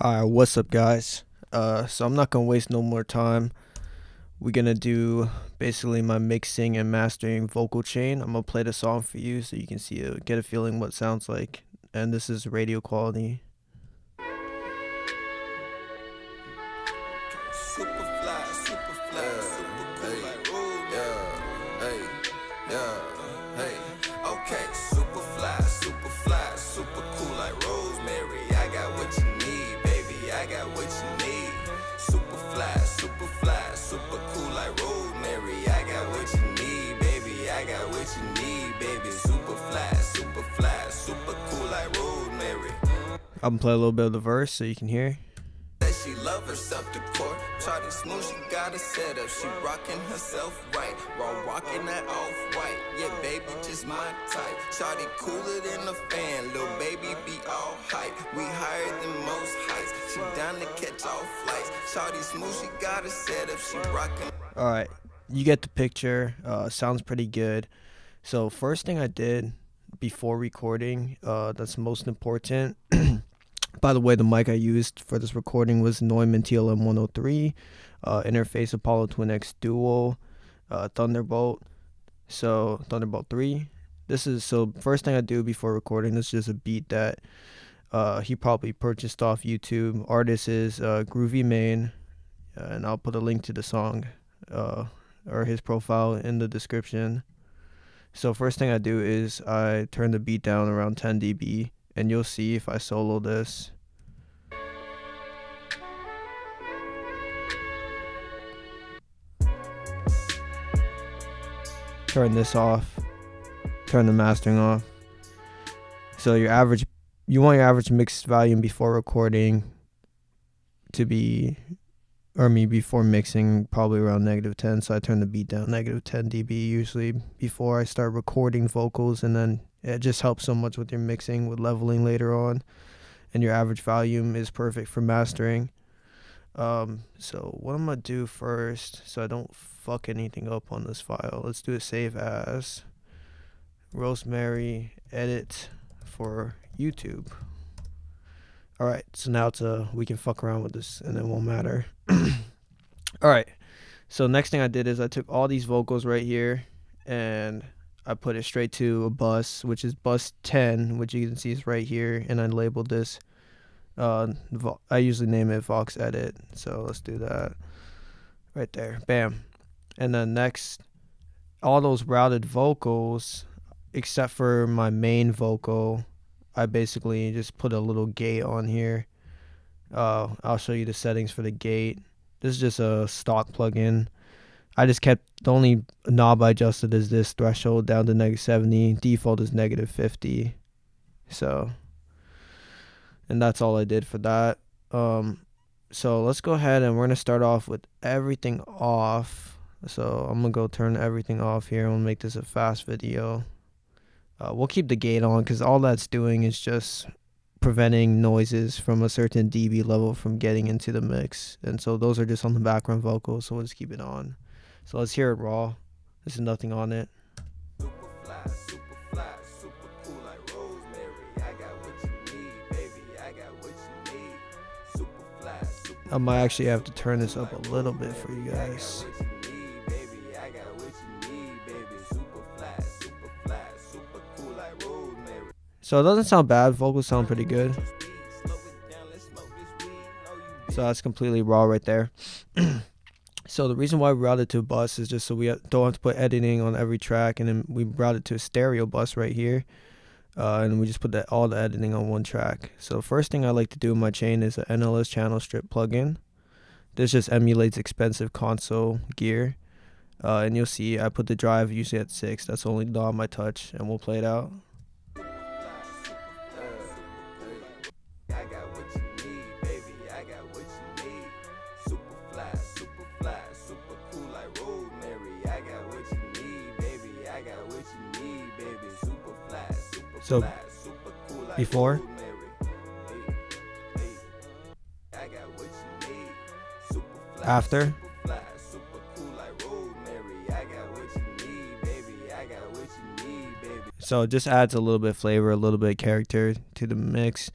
Alright, what's up guys? Uh so I'm not gonna waste no more time. We're gonna do basically my mixing and mastering vocal chain. I'm gonna play the song for you so you can see it, get a feeling what it sounds like. And this is radio quality. I'm gonna play a little bit of the verse so you can hear. She love herself the court. Charlie smooth, she got a setup. She rocking herself right. While rocking that off white. Yeah, baby, just my type. Charlie cooler than a fan. Little baby be all hype. We higher than most heights. She down to catch all flights. Charlie smooth, she got a setup. She rocking. Alright, you get the picture. Uh sounds pretty good. So first thing I did before recording, uh that's most important. By the way, the mic I used for this recording was Neumann TLM 103, uh, interface Apollo Twin X Duo, uh, Thunderbolt. So Thunderbolt 3. This is so first thing I do before recording. This is just a beat that uh, he probably purchased off YouTube. Artist is uh, Groovy Main, uh, and I'll put a link to the song uh, or his profile in the description. So first thing I do is I turn the beat down around 10 dB, and you'll see if I solo this. Turn this off. Turn the mastering off. So your average, you want your average mix volume before recording to be or me before mixing probably around negative 10 so i turn the beat down negative 10 db usually before i start recording vocals and then it just helps so much with your mixing with leveling later on and your average volume is perfect for mastering. Um, so what i'm gonna do first so i don't fuck anything up on this file. Let's do a save as. Rosemary edit for youtube. All right, so now it's a we can fuck around with this and it won't matter. all right, so next thing I did is I took all these vocals right here and I put it straight to a bus, which is bus 10, which you can see is right here, and I labeled this. Uh, I usually name it Vox Edit, so let's do that right there. Bam, and then next, all those routed vocals, except for my main vocal I basically just put a little gate on here. Uh, I'll show you the settings for the gate. This is just a stock plugin. I just kept the only knob I adjusted is this threshold down to negative 70. Default is negative 50. So, and that's all I did for that. Um, so let's go ahead and we're gonna start off with everything off. So I'm gonna go turn everything off here. I'm gonna make this a fast video. Uh, we'll keep the gate on because all that's doing is just preventing noises from a certain dB level from getting into the mix. And so those are just on the background vocals, so we'll just keep it on. So let's hear it raw. There's nothing on it. I might actually have to turn this up a little bit for you guys. So it doesn't sound bad. Vocals sound pretty good. So that's completely raw right there. so the reason why we routed to a bus is just so we don't have to put editing on every track, and then we routed to a stereo bus right here, uh, and we just put that all the editing on one track. So first thing I like to do in my chain is an NLS channel strip plugin. This just emulates expensive console gear, uh, and you'll see I put the drive usually at six. That's the only knob I touch, and we'll play it out. You before after So it just adds a little bit flavor, a little bit character to the mix.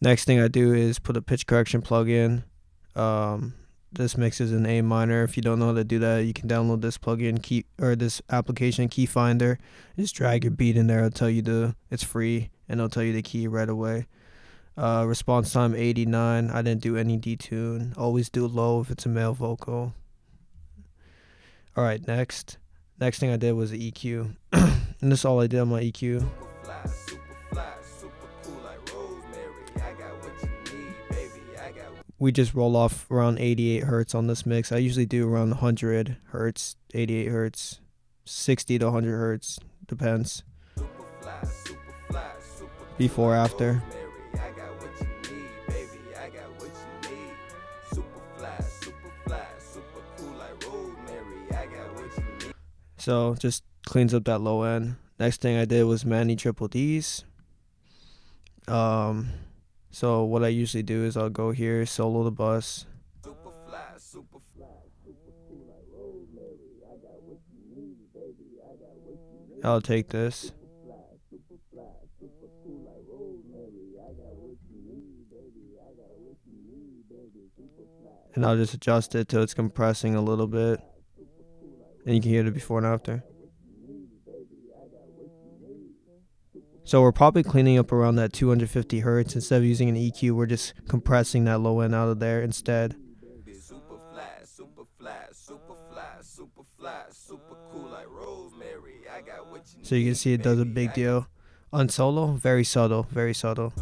Next thing I do is put a pitch correction plugin. Um, this mix is in A minor. If you don't know how to do that, you can download this plugin key or this application key finder. Just drag your beat in there. It'll tell you the it's free and it'll tell you the key right away. Uh, response time 89. I didn't do any detune. Always do low if it's a male vocal. All right, next. Next thing I did was the EQ, and this is all I did on my EQ. We just roll off around 88 hertz on this mix. I usually do around 100 hertz, 88 hertz, 60 to 100 hertz, depends. Before, after. So just cleans up that low end. Next thing I did was Manny triple D's. Um, so what I usually do is I'll go here, solo the bus. I'll take this. And I'll just adjust it till it's compressing a little bit. And you can hear the before and after. So we're probably cleaning up around that 250 hertz. Instead of using an EQ, we're just compressing that low end out of there instead. So you can see it does a big deal. On solo, very subtle, very subtle.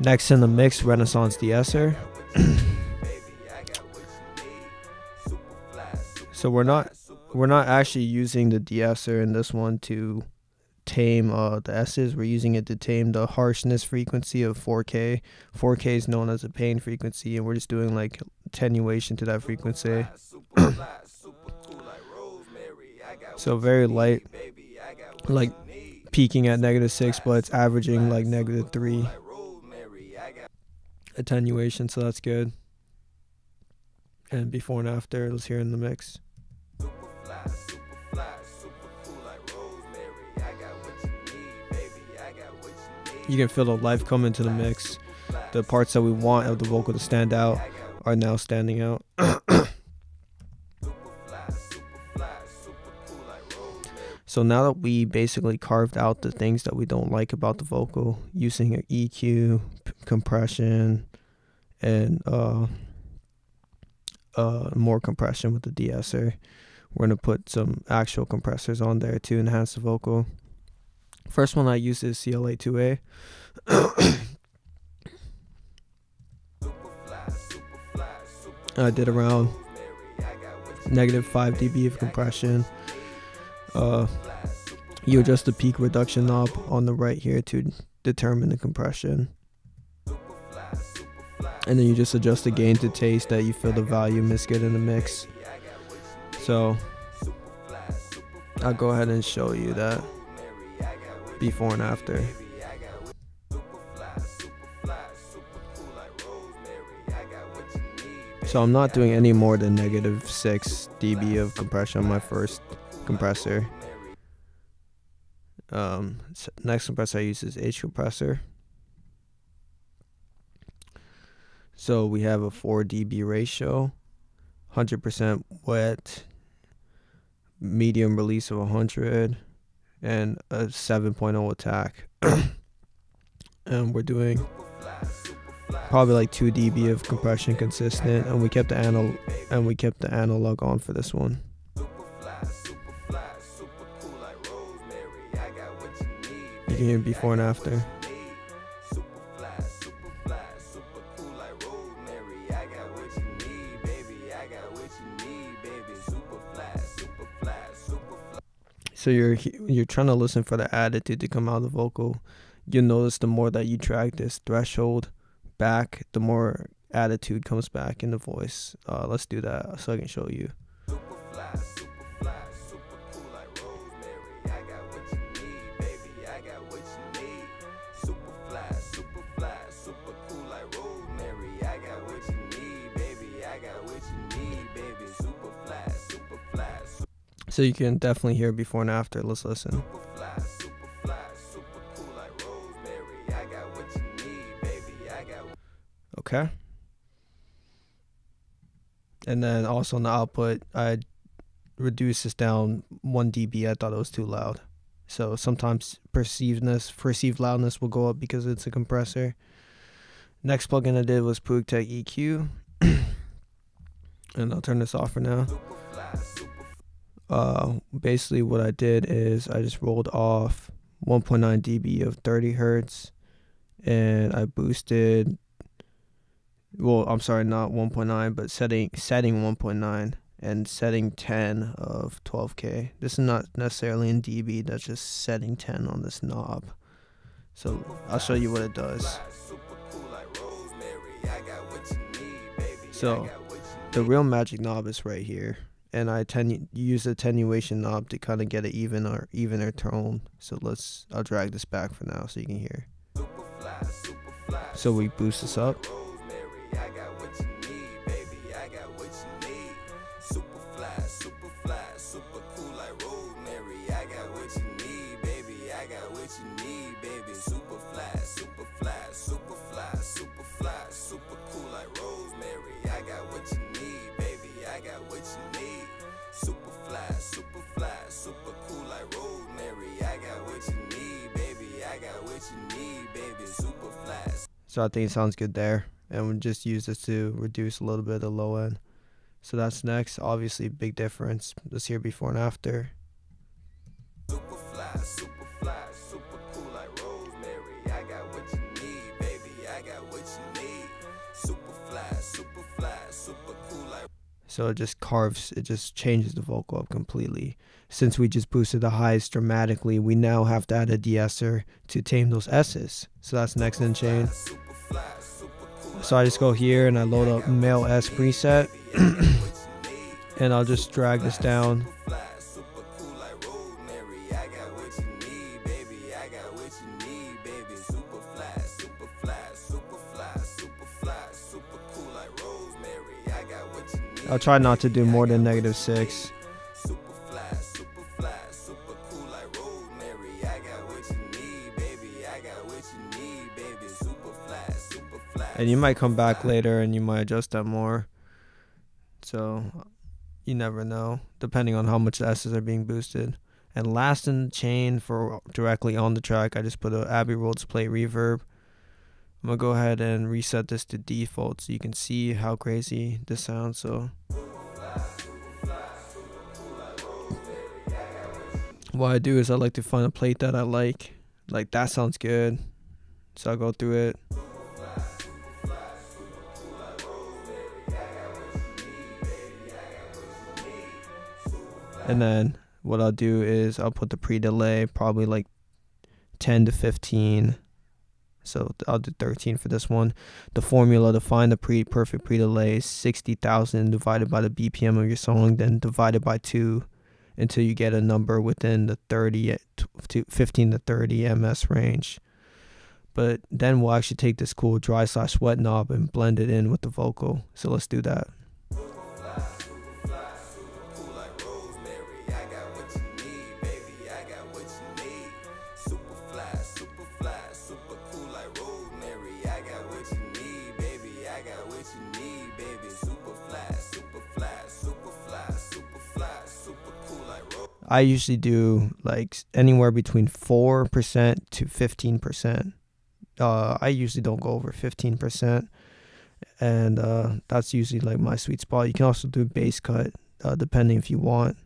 Next in the mix, Renaissance de-esser. so we're not we're not actually using the de-esser in this one to tame uh, the S's. We're using it to tame the harshness frequency of 4K. 4K is known as a pain frequency, and we're just doing like attenuation to that frequency. so very light, like peaking at negative six, but it's averaging like negative three attenuation, so that's good. And before and after, let's hear in the mix. You can feel the life come into the mix. The parts that we want of the vocal to stand out are now standing out. so now that we basically carved out the things that we don't like about the vocal using an EQ, compression, and uh, uh, more compression with the de-esser, we're gonna put some actual compressors on there to enhance the vocal. First one I use is CLA2A. I did around negative 5 dB of compression. Uh, you adjust the peak reduction knob on the right here to determine the compression. And then you just adjust the gain to taste that you feel the volume is good in the mix. So I'll go ahead and show you that before and after. So I'm not doing any more than negative 6 dB of compression on my first compressor. Um, next compressor I use is H compressor. So we have a 4 dB ratio, 100% wet, medium release of 100, and a 7.0 attack. and we're doing probably like 2 dB of compression consistent and we kept the anal and we kept the analog on for this one. You can hear before and after. So you're you're trying to listen for the attitude to come out of the vocal. You'll notice the more that you drag this threshold back, the more attitude comes back in the voice. Uh, let's do that so I can show you. So you can definitely hear before and after. Let's listen. Okay. And then also on the output, I reduced this down 1 dB. I thought it was too loud. So sometimes perceivedness, perceived loudness will go up because it's a compressor. Next plugin I did was Puigtech EQ. and I'll turn this off for now. Uh, basically, what I did is I just rolled off 1.9 dB of 30 hertz, and I boosted. Well, I'm sorry, not 1.9, but setting setting 1.9 and setting 10 of 12k. This is not necessarily in dB. That's just setting 10 on this knob. So I'll show you what it does. So the real magic knob is right here and I ten- use the attenuation knob to kind of get an even or evener tone. So let's I'll drag this back for now so you can hear. So we boost this up. So I think it sounds good there. And we just use this to reduce a little bit of the low end. So that's next. Obviously, big difference. Let's hear before and after. Super fly, super fly, super cool like rosemary. I got what you need, baby. I got what you need. Super fly, super fly, super cool like. So it just carves, it just changes the vocal up completely. Since we just boosted the highs dramatically, we now have to add a de-esser to tame those S's. So that's next in chain. So I just go here and I load up male S preset and I'll just drag this down. I'll try not to do more than negative six. And you might come back later and you might adjust that more. So you never know, depending on how much the S's are being boosted. And last in the chain for directly on the track, I just put a Abbey Road Plate reverb. I'm gonna go ahead and reset this to default so you can see how crazy this sounds. So what I do is I like to find a plate that I like. Like that sounds good. So I'll go through it. And then what I'll do is I'll put the pre-delay probably like 10 to 15. So I'll do 13 for this one. The formula to find the pre perfect pre-delay is 60,000 divided by the BPM of your song, then divided by 2 until you get a number within the 30 eh, to 15 to 30 ms range. But then we'll actually take this cool dry slash wet knob and blend it in with the vocal. So let's do that. I usually do like anywhere between 4% to 15%. Uh, I usually don't go over 15%. And uh, that's usually like my sweet spot. You can also do bass cut uh, depending if you want.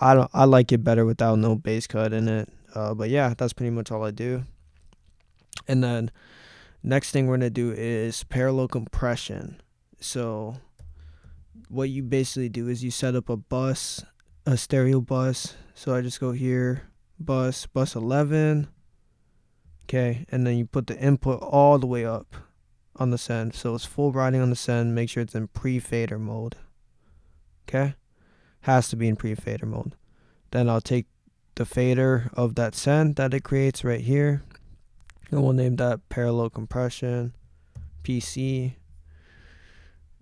I don't. I like it better without no bass cut in it. Uh, but yeah, that's pretty much all I do. And then next thing we're gonna do is parallel compression. So what you basically do is you set up a bus, a stereo bus. So I just go here, bus, bus 11. Okay, and then you put the input all the way up on the send. So it's full riding on the send. Make sure it's in pre-fader mode. Okay has to be in pre-fader mode. Then I'll take the fader of that send that it creates right here. And we'll name that parallel compression PC.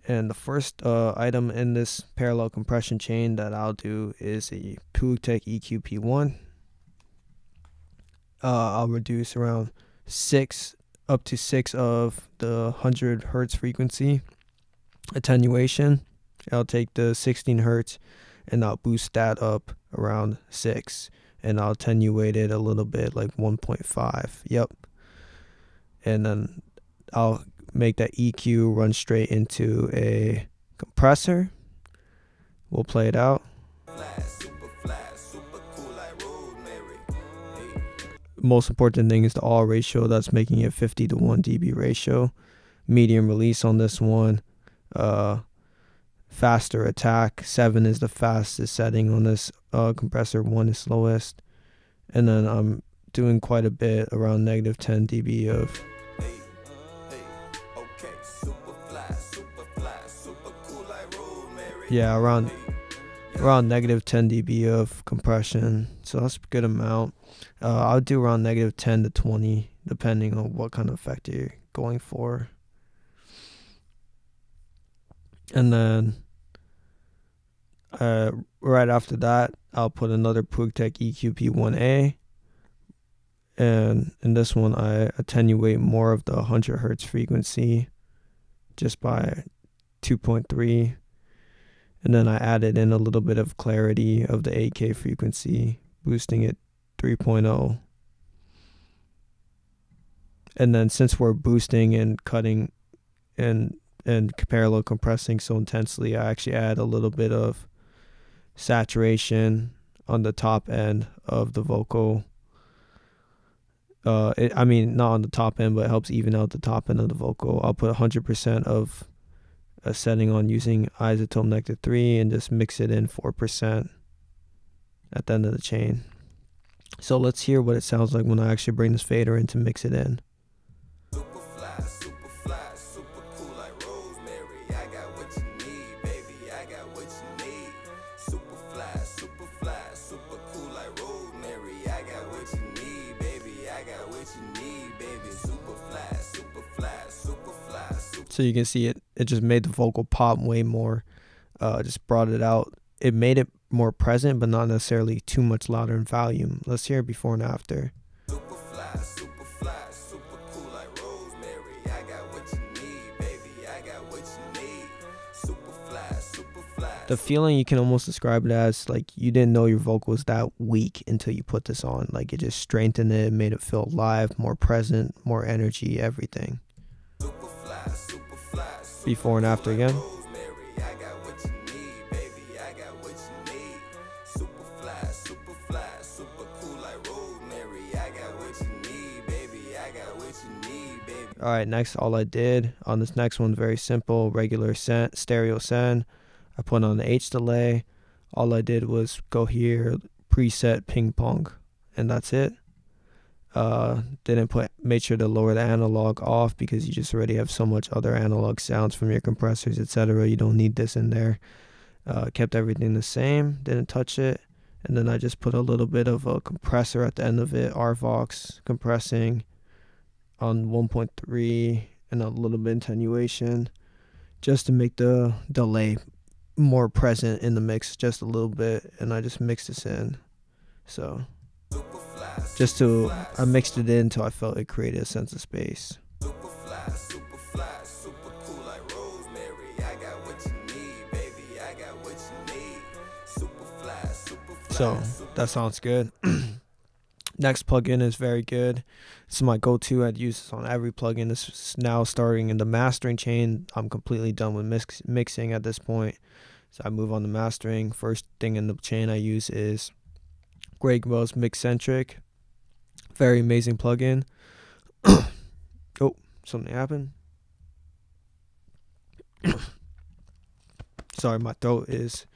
And the first uh, item in this parallel compression chain that I'll do is a Puigtech EQP1. Uh, I'll reduce around six up to six of the 100 hertz frequency attenuation. I'll take the 16 hertz and I'll boost that up around six and I'll attenuate it a little bit like 1.5. Yep. And then I'll make that EQ run straight into a compressor. We'll play it out. Most important thing is the all ratio. That's making it 50 to 1 dB ratio. Medium release on this one. Uh, faster attack. 7 is the fastest setting on this uh, compressor. 1 is slowest. And then I'm doing quite a bit around negative 10 dB of yeah around around negative 10 dB of compression so that's a good amount uh, I'll do around negative 10 to 20 depending on what kind of effect you're going for and then uh, right after that I'll put another Puigtech EQP1A and in this one I attenuate more of the 100 hertz frequency just by 2.3 and then I added in a little bit of clarity of the 8K frequency, boosting it 3.0. And then since we're boosting and cutting and and parallel compressing so intensely, I actually add a little bit of saturation on the top end of the vocal. Uh, it, I mean, not on the top end, but it helps even out the top end of the vocal. I'll put 100% of a setting on using iZotope Nectar 3 and just mix it in 4% at the end of the chain. So let's hear what it sounds like when I actually bring this fader in to mix it in. You can see it it just made the vocal pop way more uh, just brought it out. It made it more present but not necessarily too much louder in volume. Let's hear it before and after. The feeling you can almost describe it as like you didn't know your vocal was that weak until you put this on. Like it just strengthened it made it feel alive more present more energy everything before and after again. All right, next, all I did on this next one, very simple, regular send, stereo send. I put on the H delay. All I did was go here, preset ping pong, and that's it. Uh, didn't put made sure to lower the analog off because you just already have so much other analog sounds from your compressors, etc. You don't need this in there. Uh, kept everything the same, didn't touch it, and then I just put a little bit of a compressor at the end of it, RVox compressing on 1.3 and a little bit attenuation, just to make the delay more present in the mix, just a little bit, and I just mixed this in. So just to I mixed it in until I felt it created a sense of space. So that sounds good. Next plugin is very good. It's my go-to. I'd use this on every plugin. This is now starting in the mastering chain. I'm completely done with mix- mixing at this point. So I move on to mastering. First thing in the chain I use is Greg Wells Mixcentric. Very amazing plugin. oh, something happened. Sorry, my throat is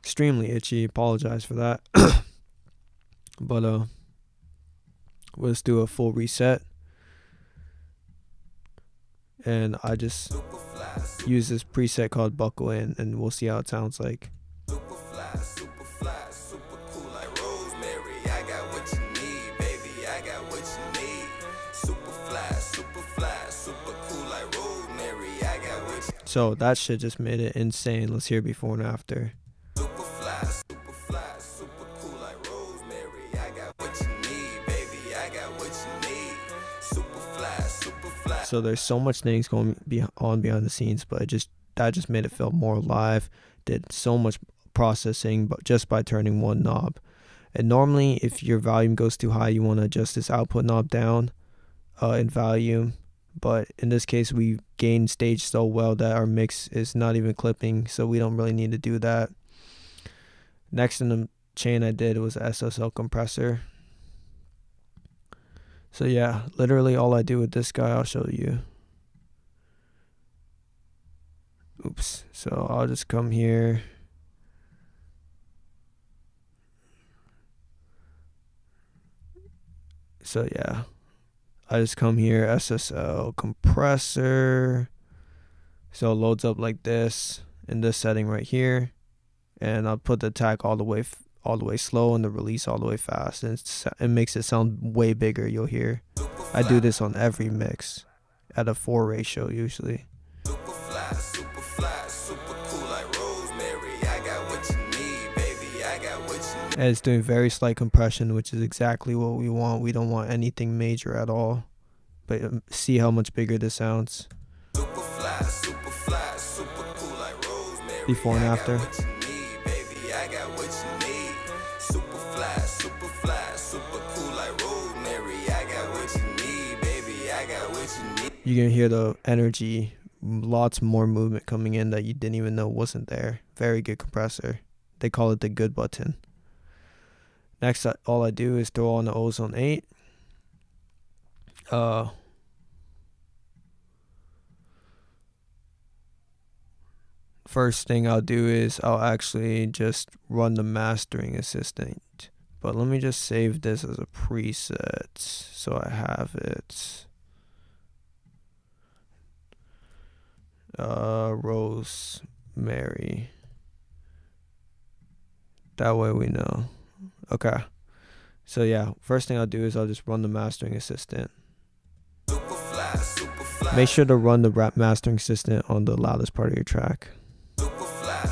extremely itchy. Apologize for that. but uh let's do a full reset. And I just use this preset called buckle in and we'll see how it sounds like. So that shit just made it insane. Let's hear before and after. So there's so much things going on behind the scenes, but it just that just made it feel more alive. Did so much processing, but just by turning one knob. And normally, if your volume goes too high, you want to adjust this output knob down uh, in volume. But in this case, we gained stage so well that our mix is not even clipping, so we don't really need to do that. Next in the chain I did was SSL compressor. So yeah, literally all I do with this guy, I'll show you. Oops. So I'll just come here. So yeah, I just come here SSL compressor. So it loads up like this in this setting right here, and I'll put the attack all the way all the way slow and the release all the way fast, and it makes it sound way bigger. You'll hear. I do this on every mix, at a four ratio usually. And it's doing very slight compression, which is exactly what we want. We don't want anything major at all. But um, see how much bigger this sounds before and after. You can hear the energy, lots more movement coming in that you didn't even know wasn't there. Very good compressor. They call it the good button. Next, all I do is throw on the Ozone 8. Uh, first thing I'll do is I'll actually just run the mastering assistant. But let me just save this as a preset so I have it. Uh, Rosemary. That way we know. Okay. So yeah, first thing I'll do is I'll just run the mastering assistant. Super fly, super fly, Make sure to run the rap mastering assistant on the loudest part of your track. super fly,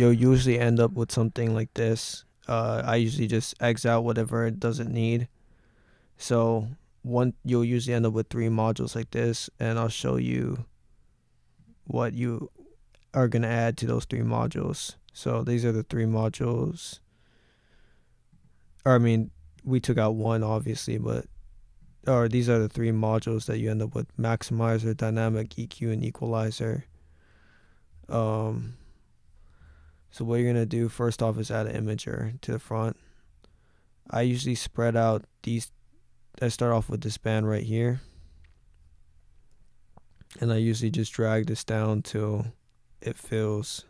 you'll usually end up with something like this. Uh, I usually just X out whatever it doesn't need. So one, you'll usually end up with three modules like this, and I'll show you what you are gonna add to those three modules. So these are the three modules. Or I mean, we took out one obviously, but or these are the three modules that you end up with: maximizer, dynamic EQ, and equalizer. Um. So what you're gonna do first off is add an imager to the front. I usually spread out these. I start off with this band right here, and I usually just drag this down till it feels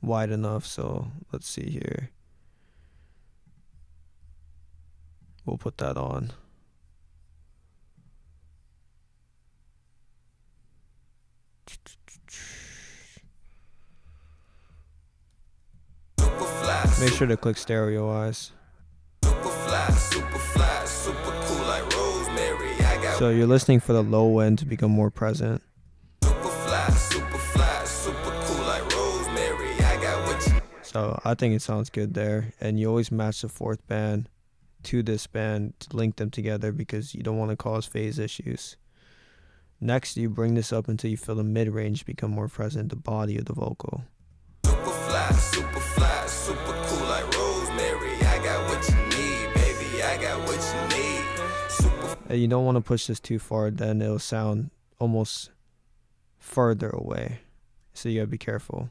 wide enough. So let's see here. We'll put that on. Make sure to click stereoize. So you're listening for the low end to become more present. So I think it sounds good there. And you always match the fourth band to this band to link them together because you don't want to cause phase issues. Next, you bring this up until you feel the mid range become more present, the body of the vocal. Super fly, super fly, super cool like Rosemary. I got what you need, baby. I got what you need. Super you don't want to push this too far, then it'll sound almost further away. So you gotta be careful.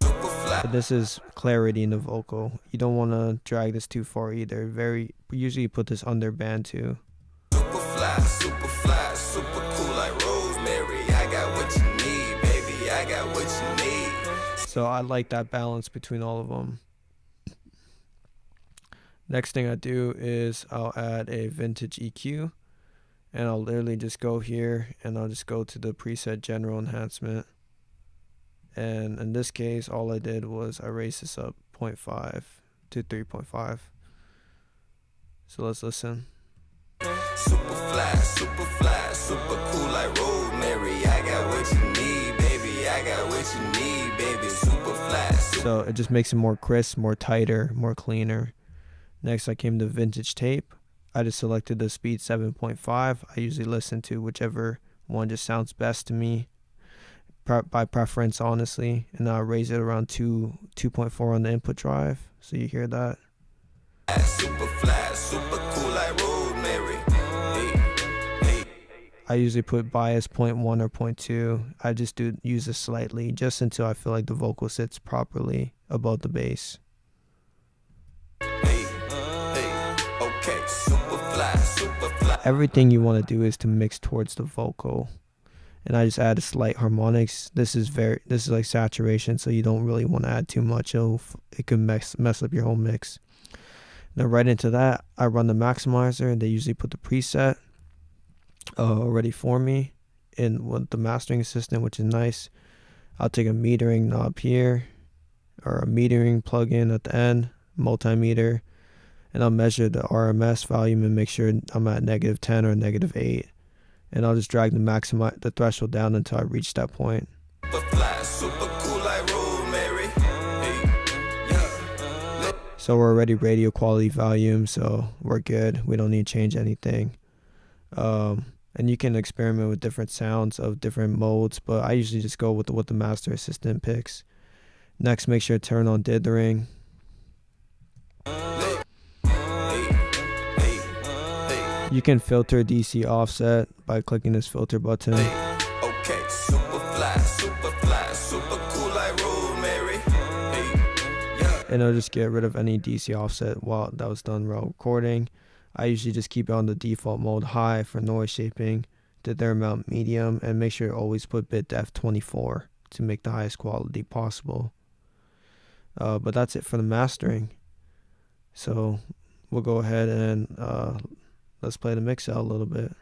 But this is clarity in the vocal. You don't want to drag this too far either. Very usually you put this under band too. super fly, super fly, So I like that balance between all of them. Next thing I do is I'll add a vintage EQ and I'll literally just go here and I'll just go to the preset general enhancement. And in this case, all I did was I raised this up 0.5 to 3.5. So let's listen. Super fly, super fly, super cool like rosemary. Need, baby. Super fly. Super So it just makes it more crisp, more tighter, more cleaner. Next, I came to vintage tape. I just selected the speed 7.5. I usually listen to whichever one just sounds best to me by preference, honestly. And I'll raise it around 2, 2.4 on the input drive. So you hear that. super fly, super cool I usually put bias 0.1 or 0.2. I just do use it slightly just until I feel like the vocal sits properly above the bass. Hey, hey, okay, super fly, super fly. everything you want to do is to mix towards the vocal and i just add a slight harmonics this is very this is like saturation so you don't really want to add too much It'll, it could mess mess up your whole mix now right into that i run the maximizer and they usually put the preset uh, already for me in with the mastering assistant which is nice i'll take a metering knob here or a metering plug-in at the end multimeter and I'll measure the RMS volume and make sure I'm at negative 10 or negative 8. And I'll just drag the maximize the threshold down until I reach that point. Super fly, super cool like rosemary. Hey, yeah. So we're already radio quality volume, so we're good. We don't need to change anything. Um, and you can experiment with different sounds of different modes, but I usually just go with what the master assistant picks. Next, make sure to turn on dithering. You can filter DC offset by clicking this filter button. And it'll just get rid of any DC offset while that was done while recording. I usually just keep it on the default mode high for noise shaping, dither amount medium, and make sure always put bit depth 24 to make the highest quality possible. Uh, but that's it for the mastering. So we'll go ahead and uh, let's play the mix out a little bit.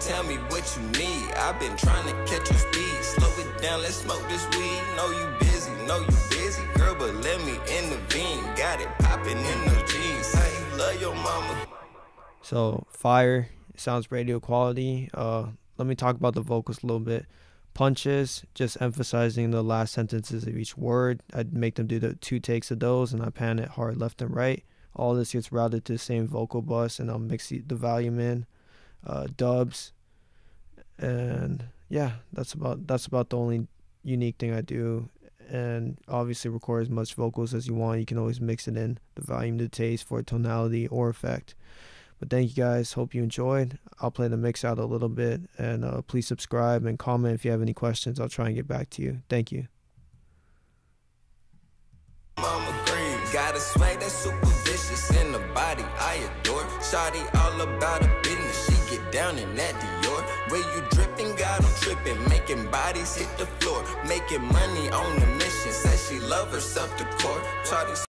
Tell me what you need. I've been trying to catch your speed. Slow it down, let's smoke this weed. Know you know you busy, girl, but let me intervene. Got it popping in those jeans. Love your mama. So fire sounds radio quality. Uh, let me talk about the vocals a little bit. Punches, just emphasizing the last sentences of each word. I'd make them do the two takes of those, and I pan it hard left and right. All this gets routed to the same vocal bus, and I'll mix the, the volume in. Uh, dubs, and yeah, that's about that's about the only unique thing I do. And obviously, record as much vocals as you want. You can always mix it in the volume to taste for tonality or effect. But thank you guys. Hope you enjoyed. I'll play the mix out a little bit. And uh, please subscribe and comment if you have any questions. I'll try and get back to you. Thank you. Mama green, got a swag that's super vicious in the body I adore. All about her business, she down in that Dior. Where you dripping, got 'em tripping, making bodies hit the floor, making money on the mission. Says she love herself core. Shawty